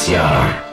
C R.